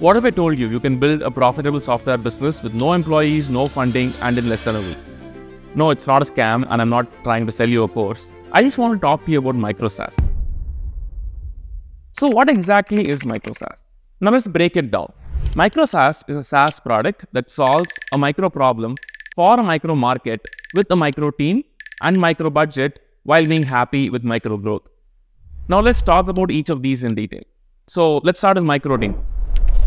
What if I told you you can build a profitable software business with no employees, no funding, and in less than a week? No, it's not a scam, and I'm not trying to sell you a course. I just want to talk to you about MicroSaaS. So, what exactly is MicroSaaS? Now, let's break it down. MicroSaaS is a SaaS product that solves a micro problem for a micro market with a micro team and micro budget while being happy with micro growth. Now, let's talk about each of these in detail. So, let's start with micro team.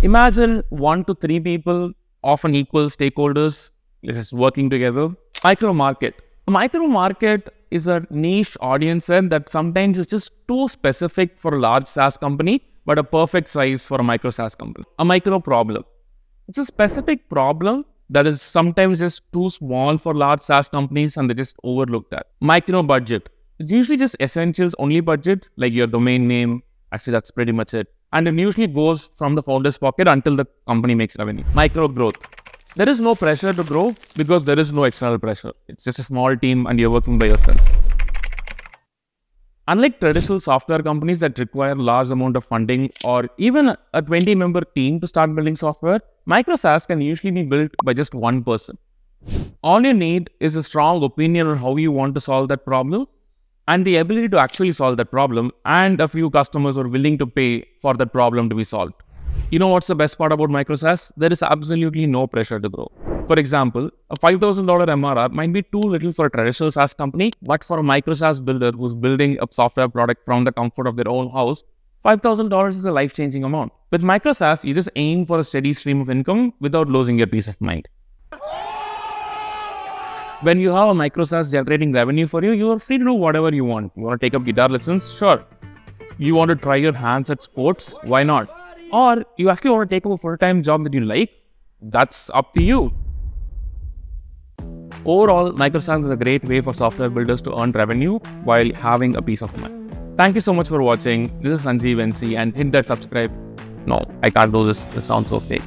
Imagine one to three people, often equal stakeholders, just working together. Micro market. A micro market is a niche audience that sometimes is just too specific for a large SaaS company, but a perfect size for a micro SaaS company. A micro problem. It's a specific problem that is sometimes just too small for large SaaS companies and they just overlook that. Micro budget. It's usually just essentials only budget, like your domain name. Actually, that's pretty much it. And it usually goes from the founder's pocket until the company makes revenue. Micro growth. There is no pressure to grow because there is no external pressure. It's just a small team and you're working by yourself. Unlike traditional software companies that require large amount of funding or even a 20 member team to start building software, MicroSaaS can usually be built by just one person. All you need is a strong opinion on how you want to solve that problem and the ability to actually solve that problem and a few customers who are willing to pay for that problem to be solved. You know what's the best part about MicroSaaS? There is absolutely no pressure to grow. For example, a $5,000 MRR might be too little for a traditional SaaS company, but for a MicroSaaS builder who's building a software product from the comfort of their own house, $5,000 is a life-changing amount. With MicroSaaS, you just aim for a steady stream of income without losing your peace of mind. When you have a MicroSaaS generating revenue for you, you are free to do whatever you want. You want to take up guitar lessons? Sure. You want to try your hands at sports? Why not? or you actually want to take up a full-time job that you like, that's up to you. Overall, MicroSaaS is a great way for software builders to earn revenue while having a peace of mind. Thank you so much for watching. This is Sanjeev NC and hit that subscribe. No, I can't do this. This sounds so fake.